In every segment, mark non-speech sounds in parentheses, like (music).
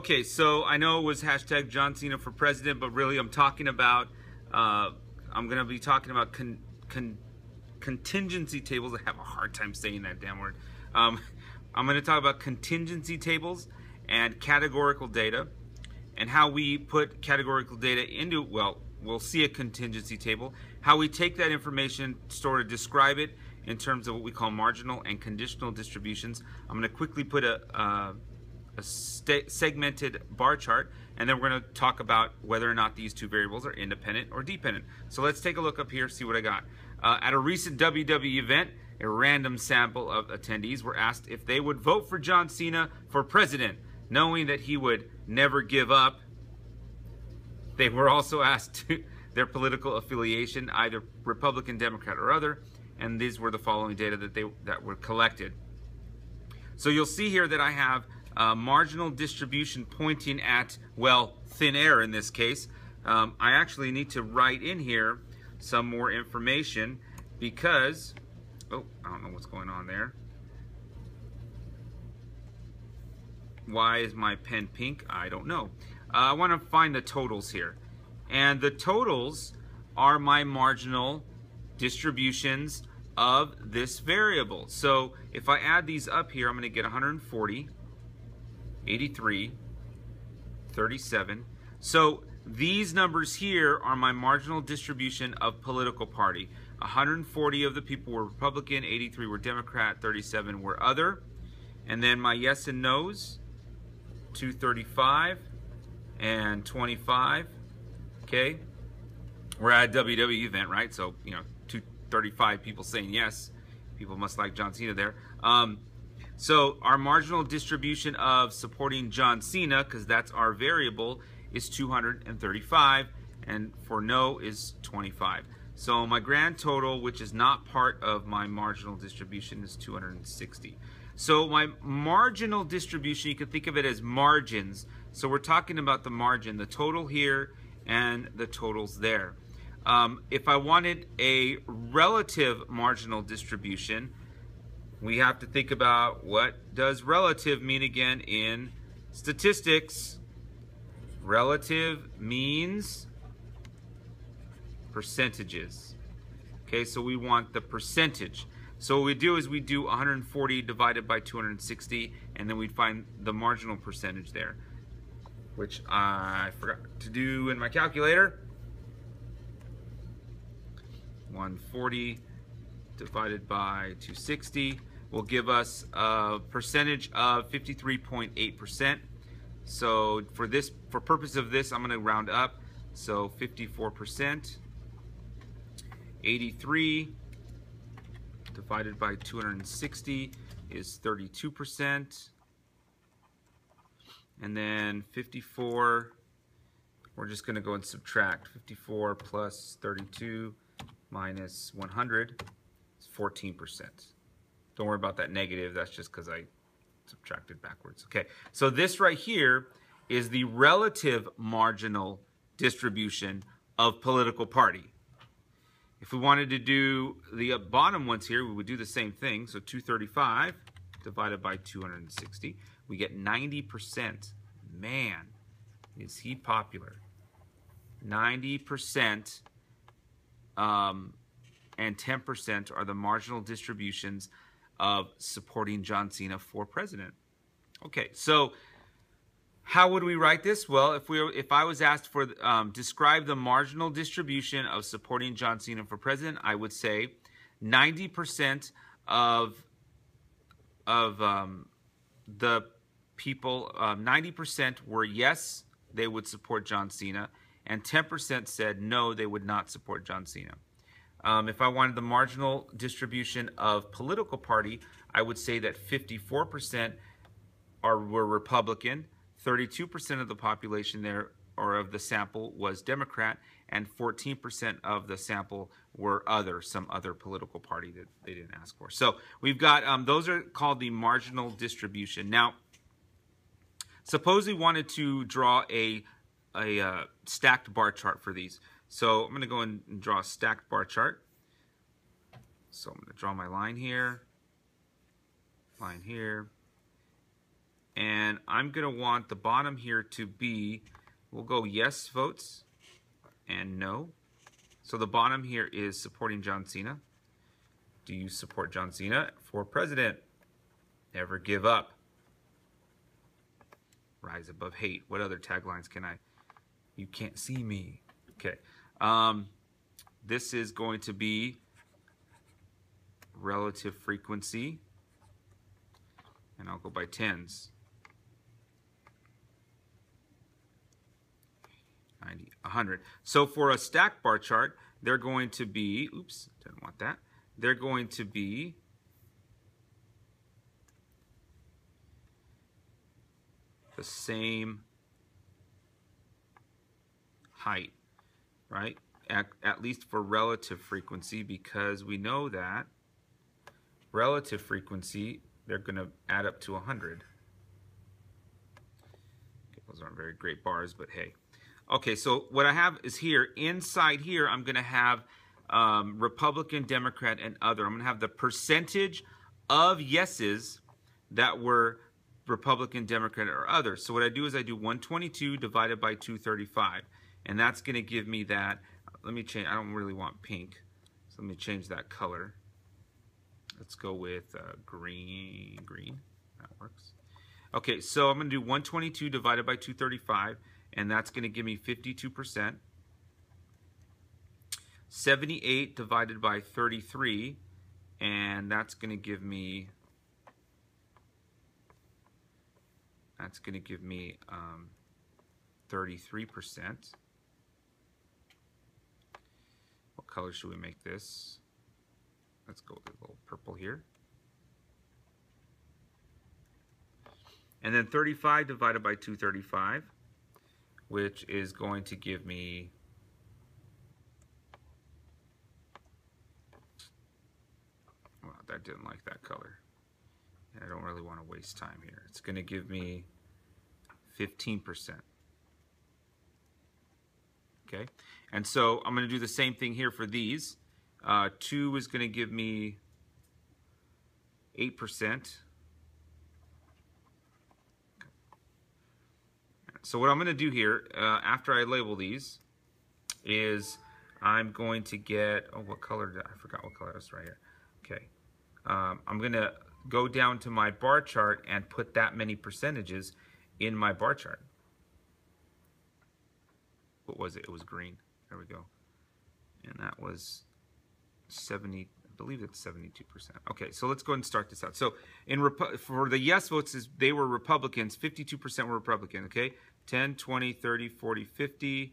Okay, so I know it was hashtag John Cena for president, but really I'm talking about, uh, I'm going to be talking about con, con, contingency tables. I have a hard time saying that damn word. Um, (laughs) I'm going to talk about contingency tables and categorical data and how we put categorical data into, well, we'll see a contingency table, how we take that information, sort of describe it in terms of what we call marginal and conditional distributions. I'm going to quickly put a, uh, a segmented bar chart, and then we're going to talk about whether or not these two variables are independent or dependent. So let's take a look up here, see what I got. Uh, at a recent WWE event, a random sample of attendees were asked if they would vote for John Cena for president, knowing that he would never give up. They were also (laughs) asked their political affiliation, either Republican, Democrat, or other, and these were the following data that they that were collected. So you'll see here that I have uh, marginal distribution pointing at, well, thin air in this case. Um, I actually need to write in here some more information because, oh, I don't know what's going on there. Why is my pen pink? I don't know. Uh, I want to find the totals here. And the totals are my marginal distributions of this variable. So if I add these up here, I'm going to get 140. 83, 37. So these numbers here are my marginal distribution of political party. 140 of the people were Republican, 83 were Democrat, 37 were other. And then my yes and no's, 235 and 25. Okay. We're at a WWE event, right? So, you know, 235 people saying yes. People must like John Cena there. Um, so our marginal distribution of supporting John Cena, because that's our variable, is 235, and for no is 25. So my grand total, which is not part of my marginal distribution, is 260. So my marginal distribution, you can think of it as margins. So we're talking about the margin, the total here and the totals there. Um, if I wanted a relative marginal distribution, we have to think about what does relative mean again in statistics. Relative means percentages. Okay, so we want the percentage. So what we do is we do 140 divided by 260, and then we find the marginal percentage there, which I forgot to do in my calculator. 140 divided by 260 will give us a percentage of 53.8%. So for this, for purpose of this, I'm going to round up. So 54%, 83 divided by 260 is 32%. And then 54, we're just going to go and subtract. 54 plus 32 minus 100 is 14%. Don't worry about that negative. That's just because I subtracted backwards. Okay, so this right here is the relative marginal distribution of political party. If we wanted to do the bottom ones here, we would do the same thing. So 235 divided by 260, we get 90%. Man, is he popular. 90% um, and 10% are the marginal distributions of supporting John Cena for president. Okay, so how would we write this? Well, if we if I was asked for um, describe the marginal distribution of supporting John Cena for president, I would say 90% of of um, the people, 90% um, were yes, they would support John Cena, and 10% said no, they would not support John Cena. Um, if I wanted the marginal distribution of political party, I would say that 54% are were Republican, 32% of the population there or of the sample was Democrat, and 14% of the sample were other, some other political party that they didn't ask for. So we've got, um, those are called the marginal distribution. Now, suppose we wanted to draw a, a uh, stacked bar chart for these. So I'm going to go and draw a stacked bar chart. So I'm going to draw my line here, line here, And I'm going to want the bottom here to be, we'll go yes votes and no. So the bottom here is supporting John Cena. Do you support John Cena for president? Never give up. Rise above hate. What other taglines can I? You can't see me. Okay. Um, this is going to be relative frequency. And I'll go by tens. 90, 100. So for a stack bar chart, they're going to be, oops, didn't want that. They're going to be the same height, right? At, at least for relative frequency because we know that relative frequency, they're going to add up to 100. Okay, those aren't very great bars, but hey. Okay, so what I have is here, inside here, I'm going to have um, Republican, Democrat, and other. I'm going to have the percentage of yeses that were Republican, Democrat, or other. So what I do is I do 122 divided by 235. And that's going to give me that. Let me change. I don't really want pink. So let me change that color. Let's go with uh, green. Green. That works. Okay, so I'm going to do 122 divided by 235. And that's going to give me 52%. 78 divided by 33. And that's going to give me That's going to give me um, 33%. What color should we make this? Let's go with a little purple here. And then 35 divided by 235, which is going to give me Well, that didn't like that color. I don't really want to waste time here. It's going to give me 15%. Okay, and so I'm going to do the same thing here for these. Uh, 2 is going to give me 8%. So what I'm going to do here, uh, after I label these, is I'm going to get, oh, what color did I, I forgot what color was right here. Okay. Um, I'm going to go down to my bar chart and put that many percentages in my bar chart. What was it? It was green. There we go. And that was 70, I believe it's 72%. Okay, so let's go and start this out. So in for the yes votes, is they were Republicans, 52% were Republican, okay? 10, 20, 30, 40, 50.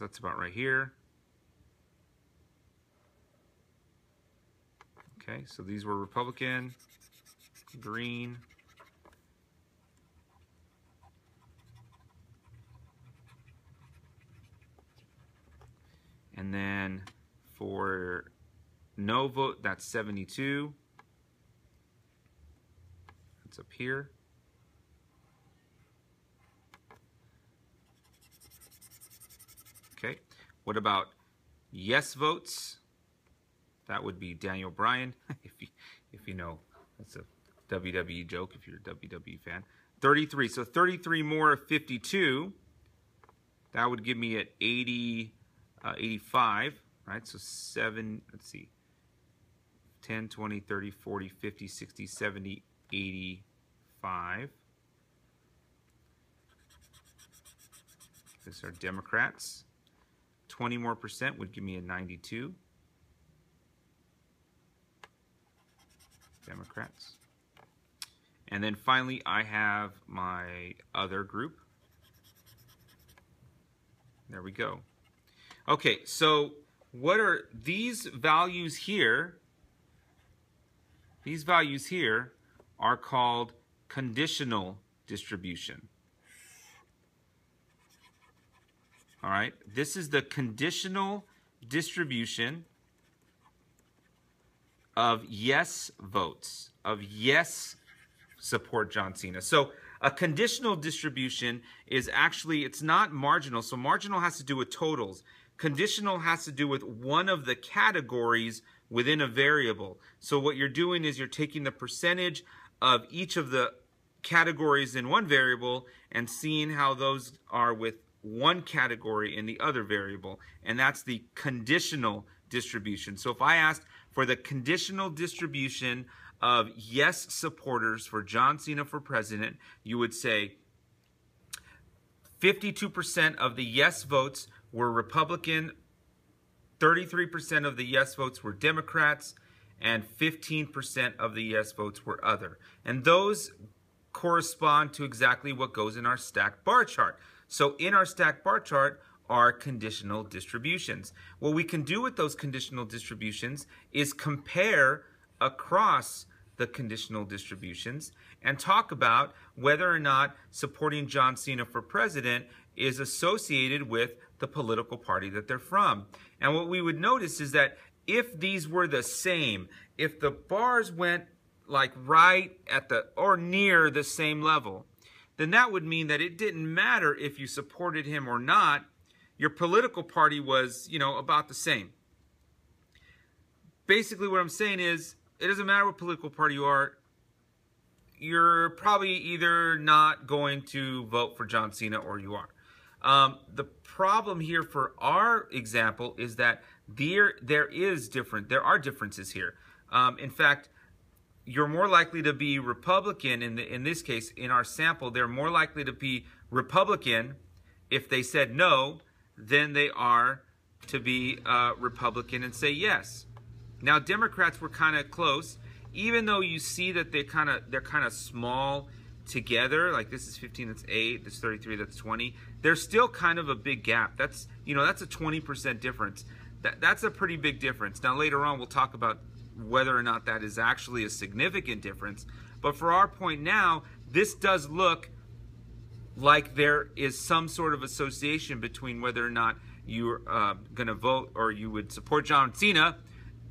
that's about right here. Okay, so these were Republican, green, and then for no vote, that's 72. That's up here. Okay, what about yes votes? That would be Daniel Bryan, (laughs) if you, if you know. That's a WWE joke if you're a WWE fan. 33. So 33 more of 52. That would give me at 80, uh, 85, right? So 7, let's see. 10, 20, 30, 40, 50, 60, 70, 85. These are Democrats. 20 more percent would give me a 92. Democrats. And then finally, I have my other group. There we go. Okay, so what are these values here? These values here are called conditional distribution. All right, this is the conditional distribution of yes votes, of yes support John Cena. So a conditional distribution is actually, it's not marginal. So marginal has to do with totals. Conditional has to do with one of the categories within a variable. So what you're doing is you're taking the percentage of each of the categories in one variable and seeing how those are with one category in the other variable, and that's the conditional distribution. So if I asked for the conditional distribution of yes supporters for John Cena for president, you would say 52% of the yes votes were Republican, 33% of the yes votes were Democrats, and 15% of the yes votes were other. And those correspond to exactly what goes in our stacked bar chart. So in our stacked bar chart are conditional distributions. What we can do with those conditional distributions is compare across the conditional distributions and talk about whether or not supporting John Cena for president is associated with the political party that they're from. And what we would notice is that if these were the same, if the bars went like right at the or near the same level, then that would mean that it didn't matter if you supported him or not. Your political party was, you know, about the same. Basically, what I'm saying is it doesn't matter what political party you are. You're probably either not going to vote for John Cena or you are. Um, the problem here for our example is that there there is different. There are differences here. Um, in fact, you're more likely to be Republican in the, in this case in our sample. They're more likely to be Republican if they said no than they are to be uh, Republican and say yes. Now Democrats were kind of close, even though you see that they kind of they're kind of small together. Like this is 15, that's eight. This 33, that's 20. There's still kind of a big gap. That's you know that's a 20% difference. That that's a pretty big difference. Now later on we'll talk about whether or not that is actually a significant difference. But for our point now, this does look like there is some sort of association between whether or not you're uh, going to vote or you would support John Cena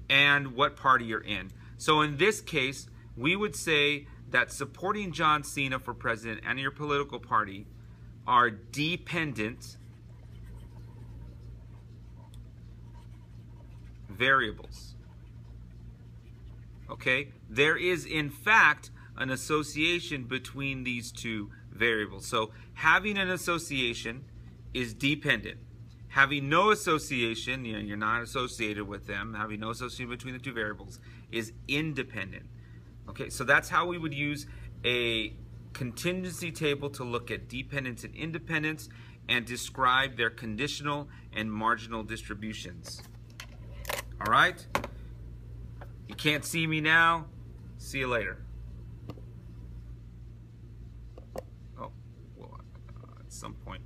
and what party you're in. So in this case, we would say that supporting John Cena for president and your political party are dependent variables. Okay? There is, in fact, an association between these two variables. So having an association is dependent. Having no association, you know, you're not associated with them, having no association between the two variables is independent. Okay, so that's how we would use a contingency table to look at dependence and independence and describe their conditional and marginal distributions. All right? You can't see me now. See you later. Oh, well, uh, at some point